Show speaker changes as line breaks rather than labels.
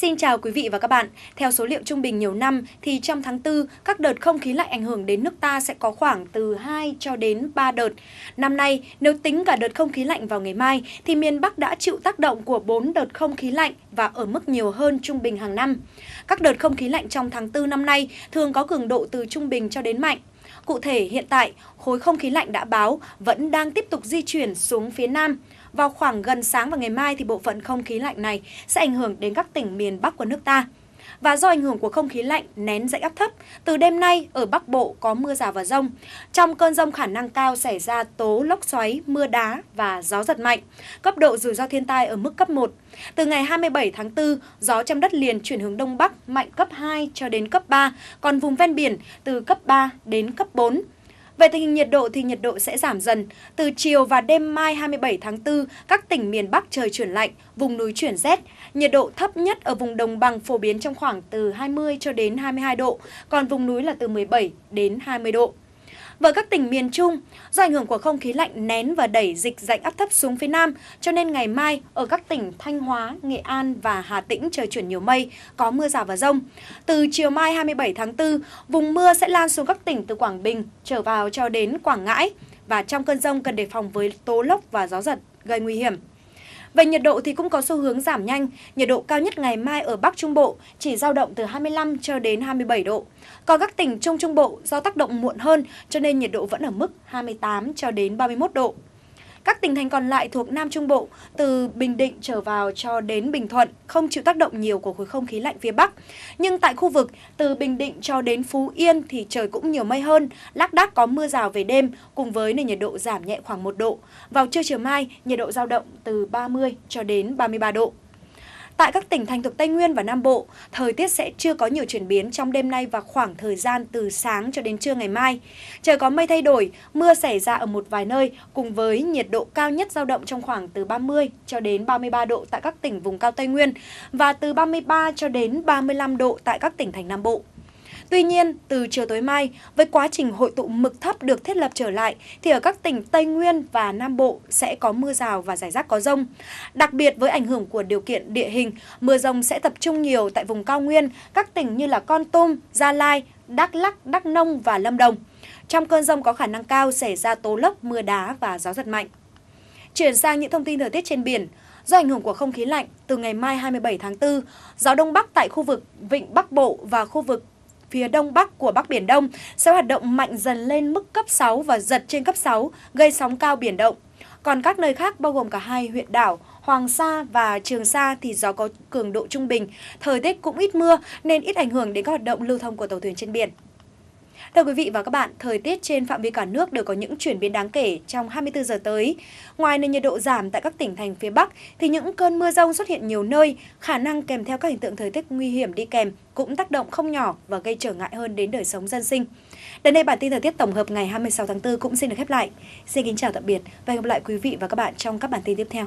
Xin chào quý vị và các bạn. Theo số liệu trung bình nhiều năm thì trong tháng 4, các đợt không khí lạnh ảnh hưởng đến nước ta sẽ có khoảng từ 2 cho đến 3 đợt. Năm nay, nếu tính cả đợt không khí lạnh vào ngày mai thì miền Bắc đã chịu tác động của 4 đợt không khí lạnh và ở mức nhiều hơn trung bình hàng năm. Các đợt không khí lạnh trong tháng 4 năm nay thường có cường độ từ trung bình cho đến mạnh. Cụ thể, hiện tại, khối không khí lạnh đã báo vẫn đang tiếp tục di chuyển xuống phía Nam. Vào khoảng gần sáng và ngày mai thì bộ phận không khí lạnh này sẽ ảnh hưởng đến các tỉnh miền Bắc của nước ta. Và do ảnh hưởng của không khí lạnh nén dãy áp thấp, từ đêm nay ở Bắc Bộ có mưa rào và rông. Trong cơn rông khả năng cao xảy ra tố lốc xoáy, mưa đá và gió giật mạnh. Cấp độ rủi ro thiên tai ở mức cấp 1. Từ ngày 27 tháng 4, gió trong đất liền chuyển hướng Đông Bắc mạnh cấp 2 cho đến cấp 3, còn vùng ven biển từ cấp 3 đến cấp 4. Về tình hình nhiệt độ thì nhiệt độ sẽ giảm dần. Từ chiều và đêm mai 27 tháng 4, các tỉnh miền Bắc trời chuyển lạnh, vùng núi chuyển rét. Nhiệt độ thấp nhất ở vùng đồng bằng phổ biến trong khoảng từ 20 cho đến 22 độ, còn vùng núi là từ 17 đến 20 độ. Với các tỉnh miền Trung, do ảnh hưởng của không khí lạnh nén và đẩy dịch rãnh áp thấp xuống phía Nam, cho nên ngày mai ở các tỉnh Thanh Hóa, Nghệ An và Hà Tĩnh trời chuyển nhiều mây, có mưa rào và rông. Từ chiều mai 27 tháng 4, vùng mưa sẽ lan xuống các tỉnh từ Quảng Bình trở vào cho đến Quảng Ngãi và trong cơn rông cần đề phòng với tố lốc và gió giật gây nguy hiểm. Về nhiệt độ thì cũng có xu hướng giảm nhanh, nhiệt độ cao nhất ngày mai ở Bắc Trung Bộ chỉ dao động từ 25 cho đến 27 độ. Còn các tỉnh Trung Trung Bộ do tác động muộn hơn cho nên nhiệt độ vẫn ở mức 28 cho đến 31 độ. Các tỉnh thành còn lại thuộc Nam Trung Bộ, từ Bình Định trở vào cho đến Bình Thuận, không chịu tác động nhiều của khối không khí lạnh phía Bắc. Nhưng tại khu vực từ Bình Định cho đến Phú Yên thì trời cũng nhiều mây hơn, lác đác có mưa rào về đêm, cùng với nền nhiệt độ giảm nhẹ khoảng 1 độ. Vào trưa chiều mai, nhiệt độ giao động từ 30 cho đến 33 độ. Tại các tỉnh thành thuộc Tây Nguyên và Nam Bộ, thời tiết sẽ chưa có nhiều chuyển biến trong đêm nay và khoảng thời gian từ sáng cho đến trưa ngày mai. Trời có mây thay đổi, mưa xảy ra ở một vài nơi cùng với nhiệt độ cao nhất dao động trong khoảng từ 30 cho đến 33 độ tại các tỉnh vùng cao Tây Nguyên và từ 33 cho đến 35 độ tại các tỉnh thành Nam Bộ. Tuy nhiên, từ chiều tối mai, với quá trình hội tụ mực thấp được thiết lập trở lại, thì ở các tỉnh Tây Nguyên và Nam Bộ sẽ có mưa rào và rải rác có rông. Đặc biệt với ảnh hưởng của điều kiện địa hình, mưa rông sẽ tập trung nhiều tại vùng cao nguyên, các tỉnh như là Con Tum, Gia Lai, Đắk Lắc, Đắk Nông và Lâm Đồng. Trong cơn rông có khả năng cao xảy ra tố lốc, mưa đá và gió giật mạnh. Chuyển sang những thông tin thời tiết trên biển. Do ảnh hưởng của không khí lạnh, từ ngày mai 27 tháng 4, gió Đông Bắc tại khu vực Vịnh Bắc Bộ và khu vực phía đông bắc của Bắc Biển Đông sẽ hoạt động mạnh dần lên mức cấp 6 và giật trên cấp 6, gây sóng cao biển động. Còn các nơi khác bao gồm cả hai huyện đảo Hoàng Sa và Trường Sa thì gió có cường độ trung bình, thời tiết cũng ít mưa nên ít ảnh hưởng đến các hoạt động lưu thông của tàu thuyền trên biển. Thưa quý vị và các bạn, thời tiết trên phạm vi cả nước đều có những chuyển biến đáng kể trong 24 giờ tới. Ngoài nền nhiệt độ giảm tại các tỉnh thành phía Bắc, thì những cơn mưa rông xuất hiện nhiều nơi, khả năng kèm theo các hiện tượng thời tiết nguy hiểm đi kèm cũng tác động không nhỏ và gây trở ngại hơn đến đời sống dân sinh. Đến đây bản tin thời tiết tổng hợp ngày 26 tháng 4 cũng xin được khép lại. Xin kính chào tạm biệt và hẹn gặp lại quý vị và các bạn trong các bản tin tiếp theo.